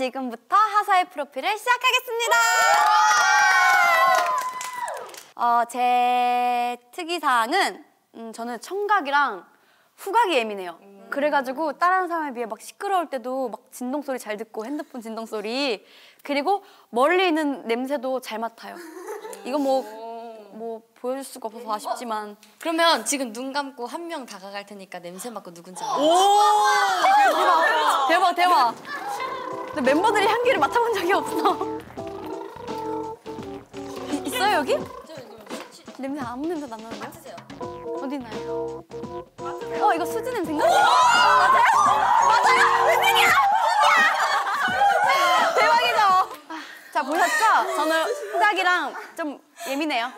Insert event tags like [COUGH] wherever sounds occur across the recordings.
지금부터 하사의 프로필을 시작하겠습니다. 어, 제 특이사항은 음, 저는 청각이랑 후각이 예민해요. 그래가지고 다른 사람에 비해 막 시끄러울 때도 막 진동 소리 잘 듣고 핸드폰 진동 소리 그리고 멀리 있는 냄새도 잘 맡아요. 이거 뭐뭐 보여줄 수가 없어서 아쉽지만 그러면 지금 눈 감고 한 명 다가갈 테니까 냄새 맡고 누군지 알아. 대박 대박. 근데 멤버들이 향기를 맡아본 적이 없어. 이- 있어요 여기? 냄새 아무 냄새 안 나는데요? 어디 있나요? 어 이거 수지 냄새인가? 맞아요? 맞아요? 웬일이야? 대박이죠? 아, 자 보셨죠? 저는 후각이랑 좀 예민해요.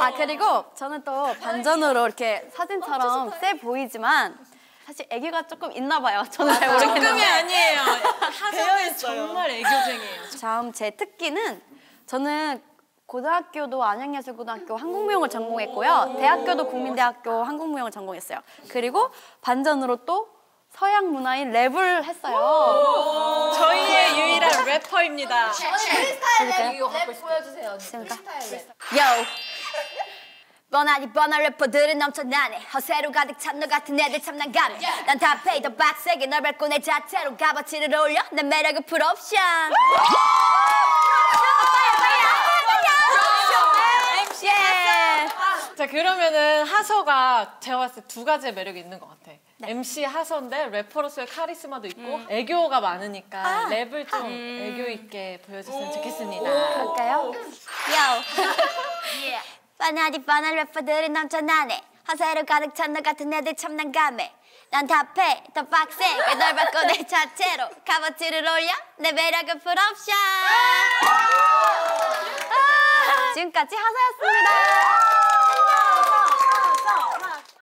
아 그리고 저는 또 반전으로 이렇게 사진처럼 세 보이지만 사실 애교가 조금 있나 봐요. 저는 잘 모르겠는데. 아니에요. [LAUGHS] 하정은 정말 애교쟁이에요. [LAUGHS] 다음 제 특기는 저는 고등학교도 안양예술고등학교 한국무용을 전공했고요. 대학교도 국민대학교 한국무용을 전공했어요. 그리고 반전으로 또 서양 문화인 랩을 했어요. 저희의 유일한 래퍼입니다. 재밌다. 요. 뻔하니 뻔한 래퍼들은 넘쳐나네 허세로 가득 찬 너 같은 애들 참 난감해 난 답해 더 빡세게 널 밟고 내 자체로 값어치를 올려 내 매력은 풀옵션 예. 자 그러면은 하서가 제가 봤을 때 두 가지의 매력이 있는 것 같아. MC 하서인데 래퍼로서의 카리스마도 있고 애교가 많으니까 랩을 좀 애교 있게 보여줬으면 좋겠습니다. 할까요? 요. [LAUGHS] 뻔하디 뻔한 래퍼들은 넘쳐나네 허세로 가득 찬 너 같은 애들 참 난감해 난 답해. 더 빡세게 널 밟고 내 자체로. 값어치를 올려? 내 매력은 풀옵션 아! 지금까지 하사였습니다